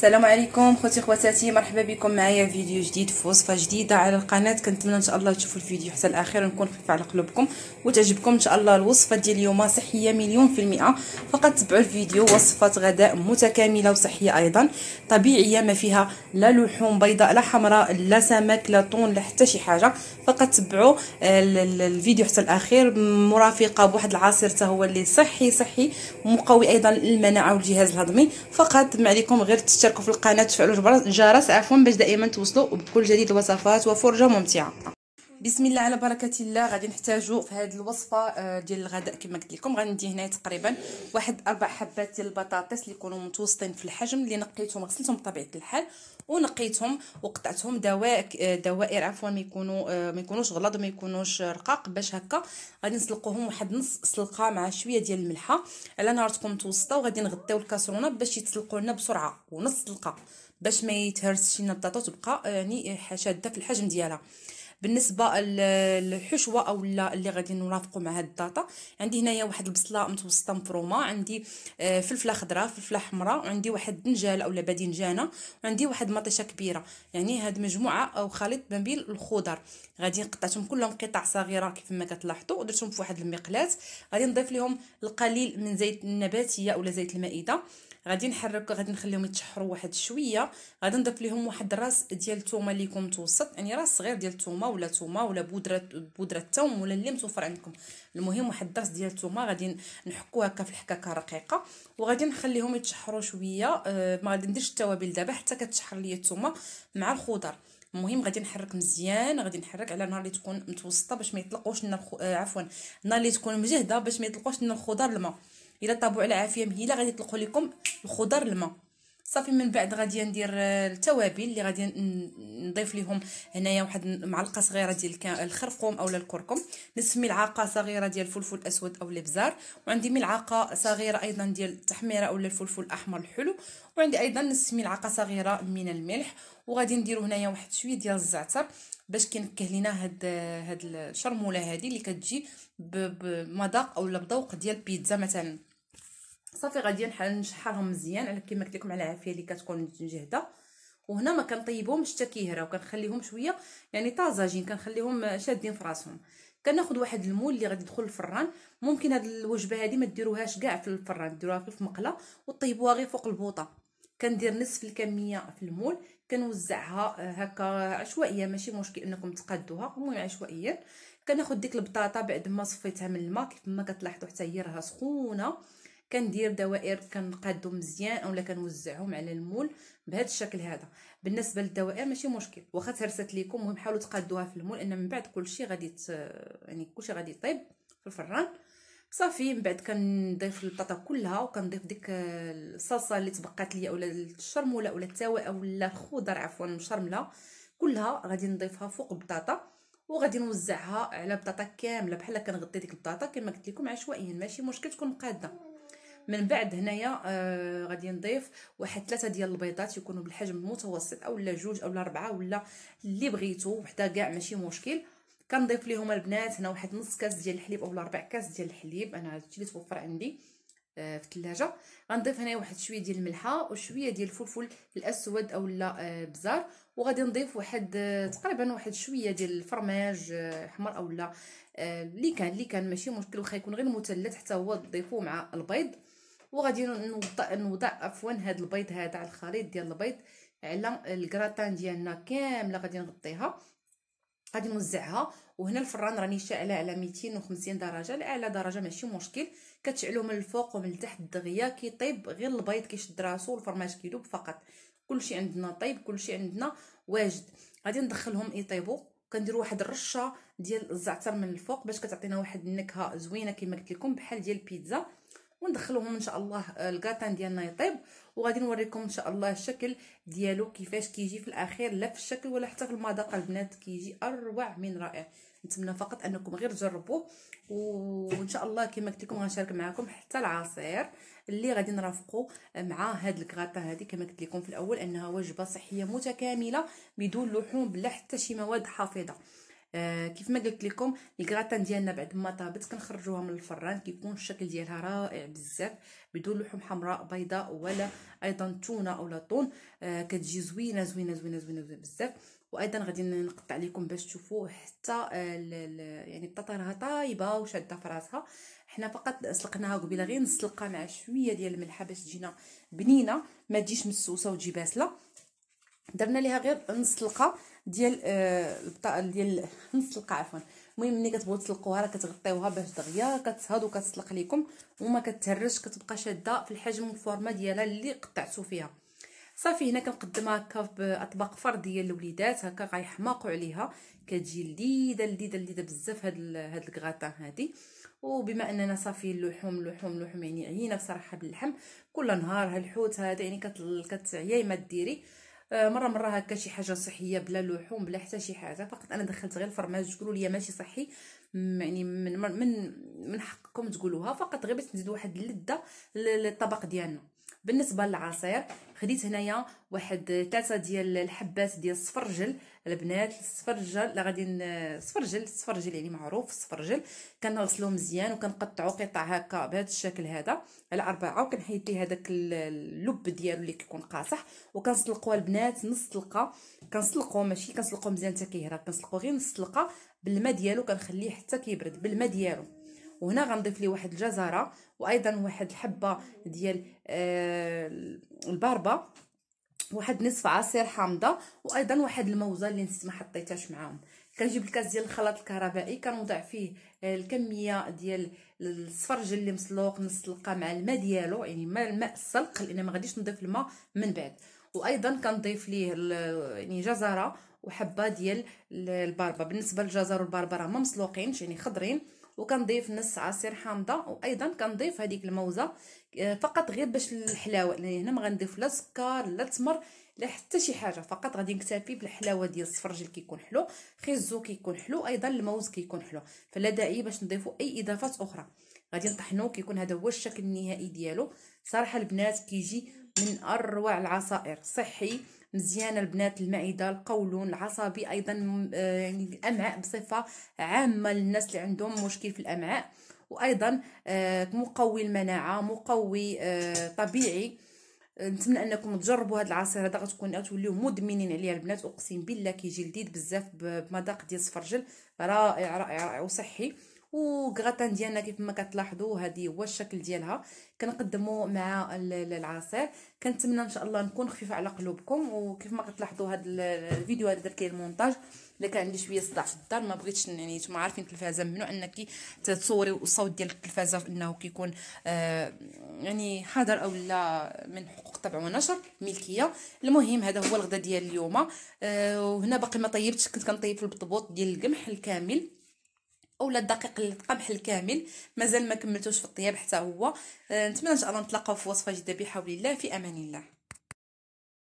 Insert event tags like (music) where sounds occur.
السلام عليكم خوتي خواتاتي مرحبا بكم معايا فيديو جديد في وصفه جديدة على القناة. كنتمنى إن شاء الله تشوفوا الفيديو حتى الأخير ونكون خفيفه على قلوبكم وتعجبكم. إن شاء الله الوصفة ديال اليوم صحية مليون في المئة. فقط تبعوا الفيديو وصفه غداء متكاملة وصحية أيضا. طبيعية ما فيها لا لحوم بيضاء لا حمراء لا سمك لا طون لا حتى شي حاجة. فقط تبعوا الفيديو حتى الأخير. مرافقة بواحد العصير حتى هو اللي صحي صحي ومقوي أيضا للمناعه والجهاز الهضمي. فقط ما عليكم غير تشتركوا في القناة تفعلوا الجرس عفوا باش دائما توصلوا بكل جديد الوصفات وفرجة ممتعة. بسم الله على بركة الله. غادي نحتاجوا في هذه الوصفة ديال الغداء كما قلت لكم. غندي هنا تقريبا واحد أربع حبات ديال البطاطس اللي يكونوا متوسطين في الحجم اللي نقيتهم غسلتهم بطبيعة الحال. ونقيتهم وقطعتهم دوائر دوائر عفوا ما يكونوا ما يكونوش غلظ ما يكونوش رقاق. باش هكا غادي نسلقوهم واحد نص سلقة مع شوية ديال الملحة على نار تكون متوسطه وغادي نغطيو الكاسرونة باش يتسلقوا لنا بسرعة ونص سلقة. باش ما يتهرسش لنا البطاطا وتبقى يعني شاده في الحجم ديالها. بالنسبة للحشوة أو اللي غادي نرافقوا مع هاد الداطا عندي هنايا واحد البصلة متوسطة مفرومة عندي آه، فلفلة خضراء فلفلة حمراء وعندي واحد الدنجال اولا باذنجانه وعندي واحد مطيشة كبيرة. يعني هاد مجموعة أو خليط ما بين الخضر. غادي قطعتهم كلهم قطع صغيرة كيف ما كتلاحظوا ودرتهم في واحد المقلاه غادي نضيف لهم القليل من زيت النباتية اولا زيت المائدة. غادي نحرك غادي نخليهم يتشحروا واحد شوية. غادي نضيف لهم واحد الراس ديال الثومه اللي يكون متوسط يعني راس صغير ديال الثومه ولا ثومه ولا بودرة بودرة الثوم ولا اللي متوفر عندكم. المهم واحد الراس ديال الثومه غادي نحكوها هكا في الحكاكة رقيقه وغادي نخليهم يتشحروا شوية. أه ما غادي نديرش التوابل دابا حتى كتشحر ليا الثومه مع الخضر المهم غادي نحرك مزيان غادي نحرك على نار اللي تكون متوسطة باش ما يطلقوش لنا. آه عفوا النار اللي تكون مجهدة باش ما يطلقوش لنا الخضر الماء. إلا طابوا على عافيه مهيلة غادي يطلقوا لكم الخضر الماء. صافي من بعد غادي ندير التوابل اللي غادي نضيف لهم هنايا واحد معلقة صغيرة ديال الخرقوم اولا الكركم. نصف ملعقة صغيرة ديال الفلفل الأسود أو الإبزار. وعندي ملعقة صغيرة أيضا ديال التحميرة اولا الفلفل الأحمر الحلو. وعندي أيضا نصف ملعقة صغيرة من الملح. وغادي نديرو هنايا واحد شوية ديال الزعتر باش كينكه لينا هاد هاد الشرمولة هادي اللي كتجي بمذاق اولا بذوق ديال البيتزا مثلا. صافي غادي نشحرهم مزيان على كما قلت لكم على العافيه اللي كتكون مجهدة. وهنا ما كنطيبهمش حتى كيهراو كنخليهم شوية يعني طازجين كنخليهم شادين في راسهم. كناخذ واحد المول اللي غادي يدخل الفران. ممكن هاد الوجبة هذه ما ديروهاش كاع في الفران ديروها غير في مقله وطيبوها غير فوق البوطة. كندير نصف الكمية في المول كنوزعها هكا عشوائية ماشي مشكل إنكم تقادوها المهم عشوائيا. كناخذ ديك البطاطا بعد ما صفيتها من الماء كيف ما كتلاحظوا حتى هي راها سخونة. كندير دوائر كنقادو مزيان أولا كنوزعهم على المول بهذا الشكل هذا. بالنسبة للدوائر ماشي مشكل واخا تهرست لكم المهم حاولوا تقادوها في المول إن من بعد كلشي غادي يعني كلشي غادي يطيب في الفران. صافي من بعد كنضيف البطاطا كلها وكنضيف ديك الصلصة اللي تبقات ليا أولا الشرمولة أولا التوا أولا الخضر عفوا مشرمله كلها غادي نضيفها فوق البطاطا وغادي نوزعها على بطاطا كاملة. بحال كنغطي ديك البطاطا كما قلت لكم عشوائيا ماشي مشكل تكون مقاده من بعد هنايا آه غادي نضيف واحد ثلاثة ديال البيضات يكونوا بالحجم المتوسط اولا جوج اولا أربعة ولا اللي بغيتو وحدة كاع ماشي مشكل. كنضيف ليهم البنات هنا واحد نص كاس ديال الحليب اولا ربع كاس ديال الحليب. أنا هادشي اللي توفر عندي آه في الثلاجة. غنضيف هنا واحد شوية ديال الملحة وشوية ديال الفلفل الأسود اولا آه بزار وغادي نضيف واحد آه تقريبا واحد شوية ديال الفرماج آه، حمر اولا آه، اللي كان اللي كان ماشي مشكل واخا يكون غير مثلث حتى هو تضيفوه مع البيض. وغادي نوضع نوضع عفوا هذا البيض هذا على الخليط ديال البيض على الكراتان ديالنا كاملة غادي نغطيها. غادي نوزعها. وهنا الفران راني شاعله على 250 درجة. لاعلى درجة ماشي مشكل. كتشعلوه من الفوق ومن التحت دغيا كيطيب غير البيض كيشد راسو والفرماج كيذوب فقط. كلشي عندنا طيب كلشي عندنا واجد. غادي ندخلهم يطيبوا كنديروا واحد الرشة ديال الزعتر من الفوق باش كتعطينا واحد النكهة زوينة كما قلت لكم بحال ديال البيتزا. وندخلوهم إن شاء الله الكاتان ديالنا يطيب وغادي نوريكم إن شاء الله الشكل ديالو كيفاش كيجي في الأخير لا في الشكل ولا حتى في المذاق. البنات كيجي أروع من رائع. نتمنى فقط أنكم غير تجربوه. وإن شاء الله كما قلت لكم غنشارك معكم حتى العصير اللي غادي نرافقوا مع هاد الكغاطا هذه كما قلت لكم في الأول أنها وجبة صحية متكاملة بدون لحوم بلا حتى شي مواد حافظة. آه كيف ما قلت لكم الكراتان ديالنا بعد ما طابت كنخرجوها من الفران كيكون الشكل ديالها رائع بزاف بدون لحوم حمراء بيضاء ولا أيضا تونة أو طون. آه كتجي زوينة زوينة زوينة زوينة, زوينة بزاف. وأيضا غادي نقطع لكم باش تشوفوا حتى يعني البطاطا راها طايبة وشادة في راسها. حنا فقط سلقناها قبيلة غير نسلقها مع شوية ديال الملحة باش تجينا بنينة ما تجيش مسوسه وتجي باسلة. درنا ليها غير نسلقه ديال آه ديال (laughs) نسلقه عفوا. المهم ملي كتبغيو تسلقوها راه كتغطيوها باش دغيا كتهض وكتسلق لكم وما كتهرش كتبقى شادة في الحجم والفورمة ديالها اللي قطعتو فيها. صافي هنا كنقدمها هكا باطباق فردية للوليدات هكا غيحماقوا عليها. كتجي لذيذة لذيذة لذيذة بزاف هاد هاد الكغاطان هادي. وبما أننا صافي اللحوم اللحوم اللحوم يعني عيينا بصراحة باللحم كل نهار هالحوت هذا يعني كتعياي ما ديري. مرة مرة هكا شي حاجة صحية بلا لحوم بلا حتى شي حاجة. فقط أنا دخلت غير الفرماج تقولوا لي ماشي صحي. يعني من من من حقكم تقولوها. فقط غير باش نزيدوا واحد اللذة للطبق ديالنا. بالنسبة للعصير خديت هنايا واحد ثلاثة ديال الحبات ديال الصفرجل البنات الصفرجل لا غادي الصفرجل الصفرجل يعني معروف الصفرجل كنغسلوه مزيان وكنقطعو قطع هكا بهذا الشكل هذا على أربعة وكنحيد ليه هذاك اللب ديالو اللي كيكون قاصح. وكنسلقوه البنات نص سلقة. كنسلقوه ماشي كنسلقوه مزيان حتى كيهرى كنسلقوه غير نص سلقة. بالماء ديالو كنخليه حتى كيبرد بالماء ديالو. وهنا غنضيف ليه واحد الجزره وأيضا واحد الحبة ديال آه الباربه واحد نصف عصير حامضة وأيضا واحد الموزة اللي نسيت ما حطيتهاش معاهم. كنجيب الكاس ديال الخلاط الكهربائي كنوضع فيه آه، الكمية ديال الصفرج اللي مسلوق نسلقه مع الماء ديالو يعني ماء الماء السلق لأن ما غاديش نضيف الماء من بعد. وأيضا كنضيف ليه يعني جزره وحبة ديال الباربه بالنسبة للجزر والباربه راه ما مسلوقينش يعني خضرين. وكنضيف نص عصير حامضة وأيضا كنضيف هذيك الموزة آه، فقط غير باش الحلاوة لأن هنا ما غنضيف لا سكر لا تمر لا حتى شي حاجة فقط غادي نكتفي بالحلاوة ديال الصفرجل كيكون حلو خيزو كيكون حلو أيضا الموز كيكون حلو فلا داعي باش نضيفوا أي إضافات أخرى. غادي نطحنو كيكون هذا هو الشكل النهائي ديالو. صراحة البنات كيجي من أروع العصائر. صحي مزيان البنات المعده القولون العصبي أيضا آه، يعني الأمعاء بصفة عامة للناس اللي عندهم مشكل في الأمعاء. وأيضا آه، مقوي المناعة مقوي آه، طبيعي. نتمنى أنكم تجربوا هذا العصير. هذا غتكون توليو مدمنين عليه البنات. أقسم بالله كيجي لذيذ بزاف بمذاق ديال السفرجل رائع رائع رائع وصحي. وكغاتان ديالنا كيف ما كتلاحظوا هذه هو الشكل ديالها. كنقدموا مع العصير. كنتمنى إن شاء الله نكون خفيفة على قلوبكم. وكيف ما كتلاحظوا هذا الفيديو هذا درت ليه المونتاج. إلا كان عندي شوية صداع في الدار ما بغيتش يعني نتوما عارفين التلفازة ممنوع إنك تصوري الصوت ديال التلفازة إنه كيكون آه يعني حاضر أو لا من حقوق طبع ونشر ملكية. المهم هذا هو الغدا ديال اليوم. آه وهنا باقي ما طيبتش كنت كنطيب في البطبوط ديال القمح الكامل. اولا الدقيق القمح الكامل مازال ما كملتوش في الطياب حتى هو. آه، نتمنى إن شاء الله نتلاقاو في وصفة جديدة بحول الله في أمان الله.